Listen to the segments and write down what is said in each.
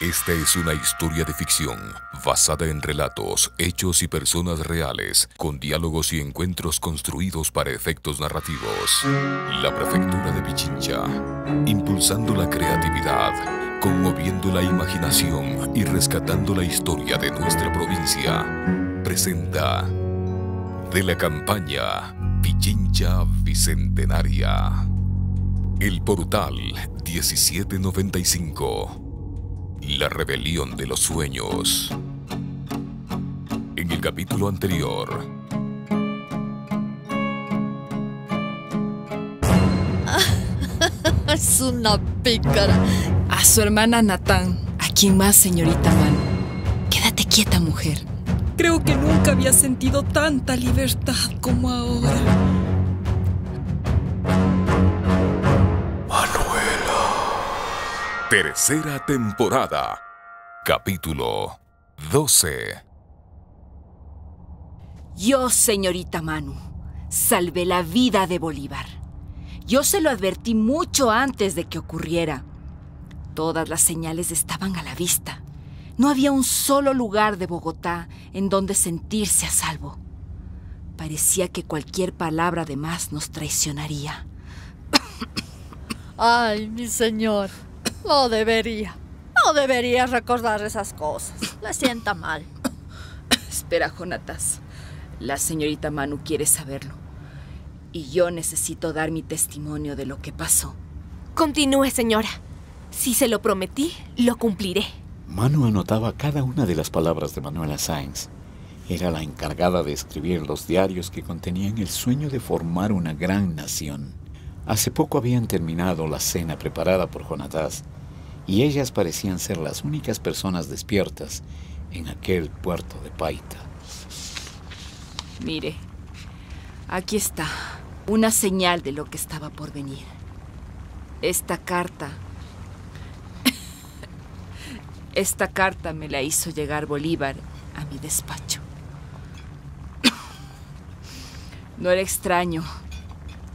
Esta es una historia de ficción basada en relatos, hechos y personas reales, con diálogos y encuentros construidos para efectos narrativos. La Prefectura de Pichincha, impulsando la creatividad, conmoviendo la imaginación y rescatando la historia de nuestra provincia, presenta de la campaña Pichincha Bicentenaria. El portal 1795. La rebelión de los sueños. En el capítulo anterior. Es una pícara. A su hermana Natán. ¿A quién más, señorita Manu? Quédate quieta, mujer. Creo que nunca había sentido tanta libertad como ahora. Tercera temporada. Capítulo 12. Yo, señorita Manu, salvé la vida de Bolívar. Yo se lo advertí mucho antes de que ocurriera. Todas las señales estaban a la vista. No había un solo lugar de Bogotá en donde sentirse a salvo. Parecía que cualquier palabra de más nos traicionaría. Ay, mi señor. No debería. No debería recordar esas cosas. Le sienta mal. Espera, Jonatas. La señorita Manu quiere saberlo. Y yo necesito dar mi testimonio de lo que pasó. Continúe, señora. Si se lo prometí, lo cumpliré. Manu anotaba cada una de las palabras de Manuela Sáenz. Era la encargada de escribir los diarios que contenían el sueño de formar una gran nación. Hace poco habían terminado la cena preparada por Jonatás y ellas parecían ser las únicas personas despiertas en aquel puerto de Paita. Mire, aquí está una señal de lo que estaba por venir. Esta carta. Esta carta me la hizo llegar Bolívar a mi despacho. No era extraño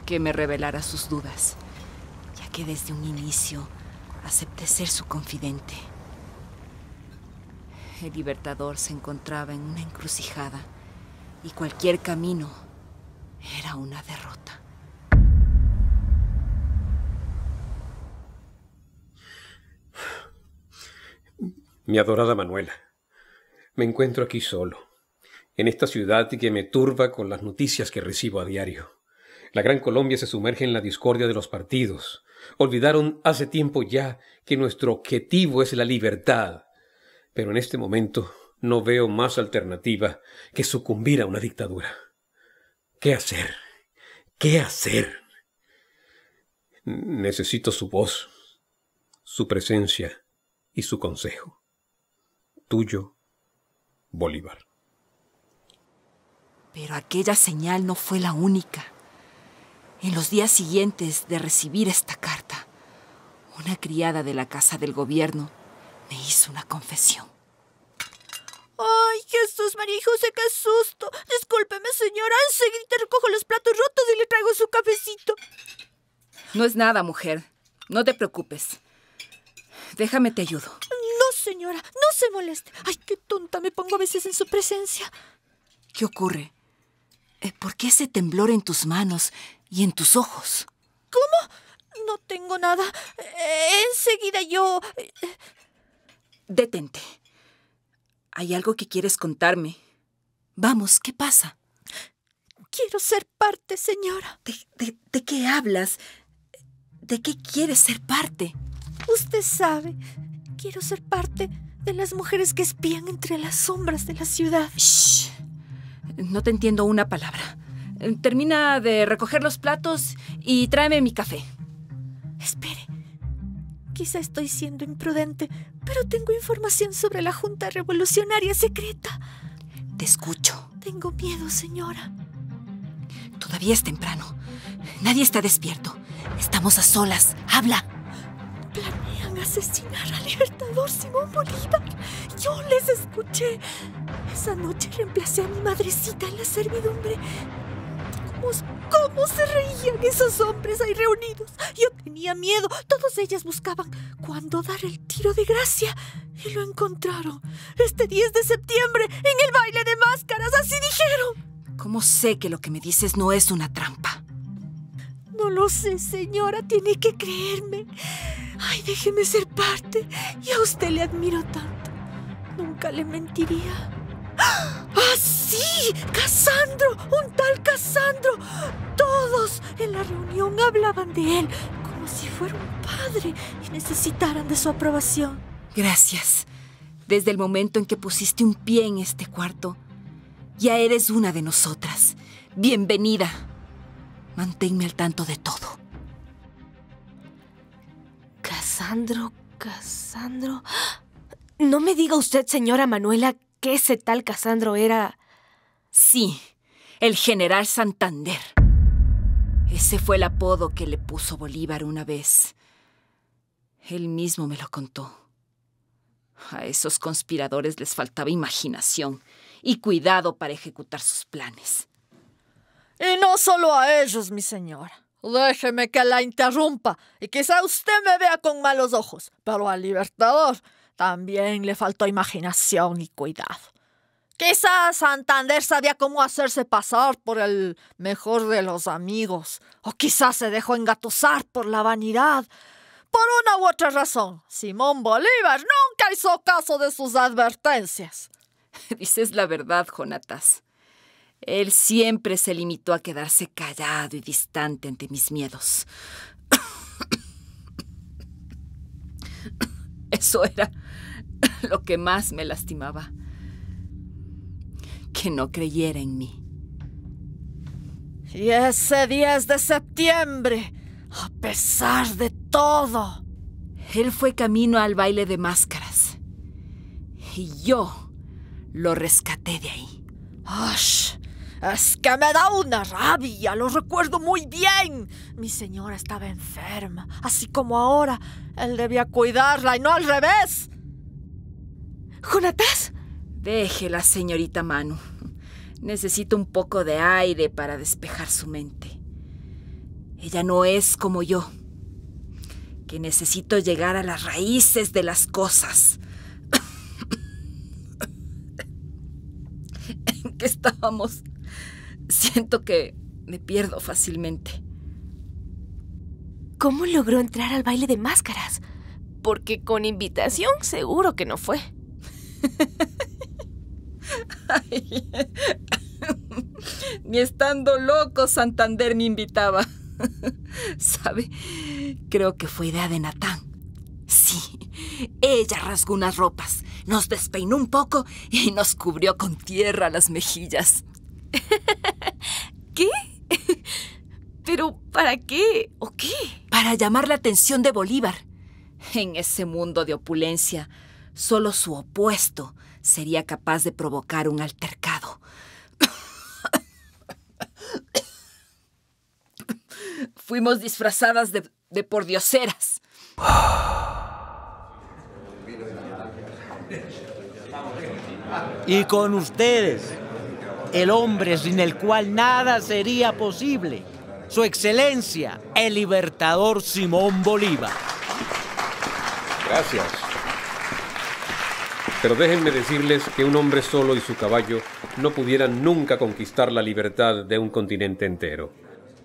que me revelara sus dudas, ya que desde un inicio acepté ser su confidente. El libertador se encontraba en una encrucijada y cualquier camino era una derrota. Mi adorada Manuela, me encuentro aquí solo, en esta ciudad que me turba con las noticias que recibo a diario. La Gran Colombia se sumerge en la discordia de los partidos. Olvidaron hace tiempo ya que nuestro objetivo es la libertad. Pero en este momento no veo más alternativa que sucumbir a una dictadura. ¿Qué hacer? ¿Qué hacer? Necesito su voz, su presencia y su consejo. Tuyo, Bolívar. Pero aquella señal no fue la única. En los días siguientes de recibir esta carta, una criada de la casa del gobierno me hizo una confesión. ¡Ay, Jesús, María y José, qué susto! Discúlpeme, señora. Enseguida recojo los platos rotos y le traigo su cafecito. No es nada, mujer. No te preocupes. Déjame te ayudo. No, señora, no se moleste. Ay, qué tonta me pongo a veces en su presencia. ¿Qué ocurre? Eh, ¿Por qué ese temblor en tus manos y en tus ojos? ¿Cómo? No tengo nada. Eh, enseguida yo... eh, Detente. Hay algo que quieres contarme. Vamos, ¿qué pasa? Quiero ser parte, señora. ¿De, de- de qué hablas? ¿De qué quieres ser parte? Usted sabe, quiero ser parte de las mujeres que espían entre las sombras de la ciudad. Shh. No te entiendo una palabra. Eh, Termina de recoger los platos y tráeme mi café. Espere. Quizá estoy siendo imprudente, pero tengo información sobre la Junta Revolucionaria Secreta. Te escucho. Tengo miedo, señora. Todavía es temprano. Nadie está despierto. Estamos a solas. Habla. Planean asesinar al libertador Simón Bolívar. Yo les escuché. Esa noche reemplacé a mi madrecita en la servidumbre. ¿Cómo, cómo se reían esos hombres ahí reunidos? Yo tenía miedo. Todas ellas buscaban cuándo dar el tiro de gracia. Y lo encontraron este 10 de septiembre en el baile de máscaras, así dijeron. ¿Cómo sé que lo que me dices no es una trampa? No lo sé, señora, tiene que creerme. Ay, déjeme ser parte. Y a usted le admiro tanto. Nunca le mentiría. ¡Ah, sí! ¡Casandro! ¡Un tal Casandro! Todos en la reunión hablaban de él como si fuera un padre y necesitaran de su aprobación. Gracias. Desde el momento en que pusiste un pie en este cuarto, ya eres una de nosotras. Bienvenida. Manténme al tanto de todo. Casandro, Casandro. No me diga usted, señora Manuela, que ese tal Casandro era... Sí, el general Santander. Ese fue el apodo que le puso Bolívar una vez. Él mismo me lo contó. A esos conspiradores les faltaba imaginación y cuidado para ejecutar sus planes. Y no solo a ellos, mi señora. Déjeme que la interrumpa y quizá usted me vea con malos ojos, pero al Libertador también le faltó imaginación y cuidado. Quizá Santander sabía cómo hacerse pasar por el mejor de los amigos, o quizás se dejó engatusar por la vanidad. Por una u otra razón, Simón Bolívar nunca hizo caso de sus advertencias. Dices la verdad, Jonatas. Él siempre se limitó a quedarse callado y distante ante mis miedos. Eso era lo que más me lastimaba. Que no creyera en mí. Y ese 10 de septiembre, a pesar de todo, él fue camino al baile de máscaras. Y yo lo rescaté de ahí. ¡Ash! Es que me da una rabia, lo recuerdo muy bien. Mi señora estaba enferma, así como ahora. Él debía cuidarla y no al revés. ¿Jonatas? Déjela, señorita Manu. Necesito un poco de aire para despejar su mente. Ella no es como yo, que necesito llegar a las raíces de las cosas. ¿En qué estábamos? Siento que me pierdo fácilmente. ¿Cómo logró entrar al baile de máscaras? Porque con invitación seguro que no fue. Ni estando loco Santander me invitaba. ¿Sabe? Creo que fue idea de Natán. Sí, ella rasgó unas ropas, nos despeinó un poco y nos cubrió con tierra las mejillas. ¿Qué? ¿Pero para qué? ¿O qué? Para llamar la atención de Bolívar. En ese mundo de opulencia, solo su opuesto sería capaz de provocar un altercado. Fuimos disfrazadas de, de pordioseras. Y con ustedes, el hombre sin el cual nada sería posible, su excelencia, el libertador Simón Bolívar. Gracias. Pero déjenme decirles que un hombre solo y su caballo no pudieran nunca conquistar la libertad de un continente entero.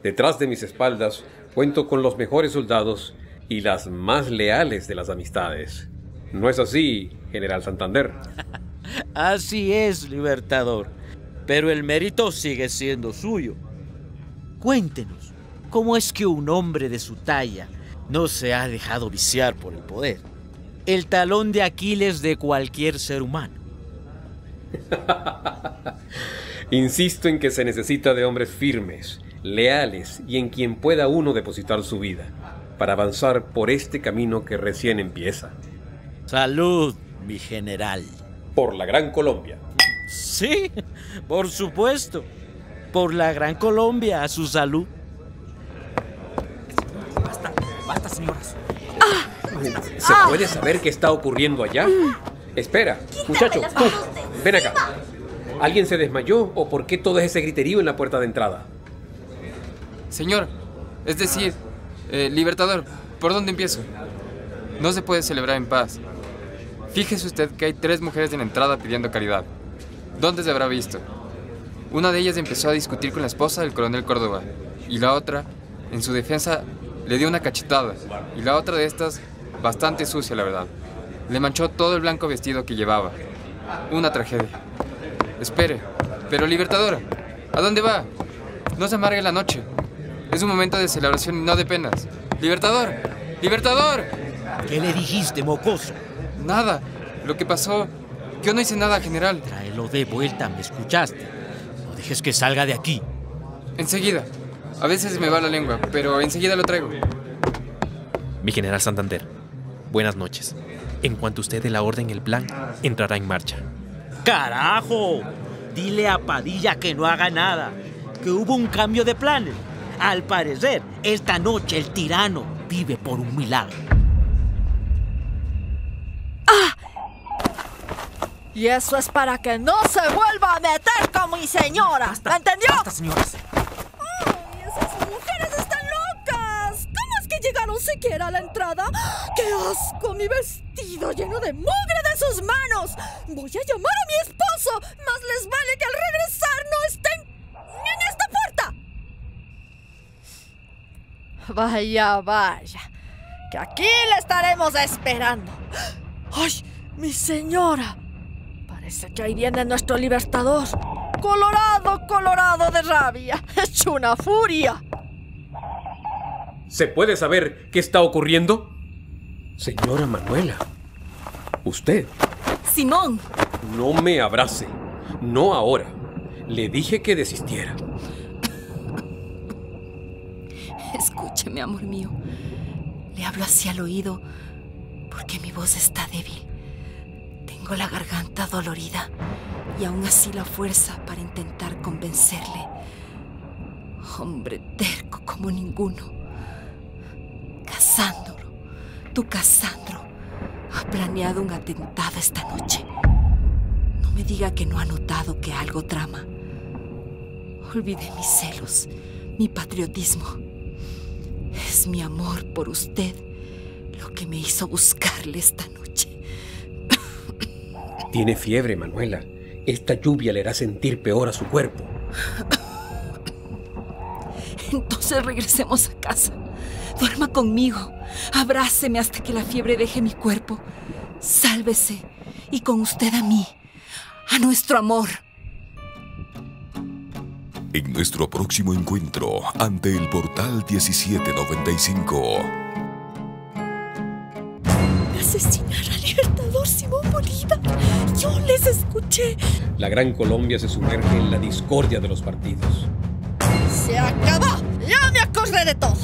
Detrás de mis espaldas cuento con los mejores soldados y las más leales de las amistades. ¿No es así, General Santander? Así es, Libertador. Pero el mérito sigue siendo suyo. Cuéntenos, ¿cómo es que un hombre de su talla no se ha dejado viciar por el poder? El talón de Aquiles de cualquier ser humano. Insisto en que se necesita de hombres firmes, leales y en quien pueda uno depositar su vida para avanzar por este camino que recién empieza. Salud, mi general. Por la Gran Colombia. Sí, por supuesto. Por la Gran Colombia, a su salud. Basta, basta, señoras. ¿Se puede saber qué está ocurriendo allá? Espera, muchacho, tú, ven acá. ¿Alguien se desmayó o por qué todo ese griterío en la puerta de entrada? Señor, es decir, eh, Libertador, ¿por dónde empiezo? No se puede celebrar en paz. Fíjese usted que hay tres mujeres en la entrada pidiendo caridad. ¿Dónde se habrá visto? Una de ellas empezó a discutir con la esposa del coronel Córdoba y la otra, en su defensa, le dio una cachetada y la otra de estas, bastante sucia la verdad, le manchó todo el blanco vestido que llevaba. Una tragedia. Espere, pero Libertador, ¿a dónde va? No se amargue la noche. Es un momento de celebración y no de penas. Libertador, Libertador. ¿Qué le dijiste, mocoso? Nada. Lo que pasó, yo no hice nada, general. Tráelo de vuelta, ¿me escuchaste? No dejes que salga de aquí. Enseguida. A veces me va la lengua, pero enseguida lo traigo. Mi general Santander, buenas noches. En cuanto usted dé la orden, el plan entrará en marcha. ¡Carajo! Dile a Padilla que no haga nada, que hubo un cambio de planes. Al parecer, esta noche el tirano vive por un milagro. Y eso es para que no se vuelva a meter con mi señora. ¿Me entendió? Basta, señoras. ¡Ay, esas mujeres están locas! ¿Cómo es que llegaron siquiera a la entrada? ¡Qué asco! Mi vestido lleno de mugre de sus manos. Voy a llamar a mi esposo. Más les vale que al regresar no estén en esta puerta. Vaya, vaya. Que aquí le estaremos esperando. ¡Ay, mi señora! Parece que ahí viene nuestro libertador. Colorado, colorado de rabia. Hecho una furia. ¿Se puede saber qué está ocurriendo? Señora Manuela, usted Simón, no me abrace. No ahora. Le dije que desistiera. escúcheme, amor mío. Le hablo así al oído porque mi voz está débil. La garganta dolorida y aún así la fuerza para intentar convencerle. Hombre terco como ninguno. Casándolo, tu Casandro, ha planeado un atentado esta noche. No me diga que no ha notado que algo trama. Olvidé mis celos, mi patriotismo. Es mi amor por usted lo que me hizo buscarle esta noche. Tiene fiebre, Manuela. Esta lluvia le hará sentir peor a su cuerpo. Entonces regresemos a casa. Duerma conmigo. Abráceme hasta que la fiebre deje mi cuerpo. Sálvese. Y con usted a mí. A nuestro amor. En nuestro próximo encuentro ante el portal 1795. Asesinar al libertador. Yo les escuché. La Gran Colombia se sumerge en la discordia de los partidos. Se acabó. Ya me acordé de todo.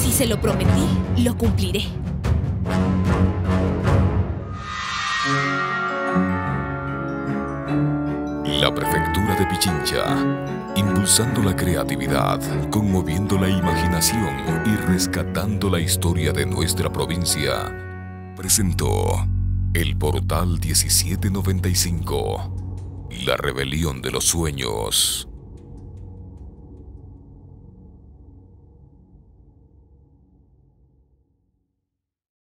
Si se lo prometí, lo cumpliré. La prefectura de Pichincha, impulsando la creatividad, conmoviendo la imaginación y rescatando la historia de nuestra provincia, presentó el portal 1795, la rebelión de los sueños.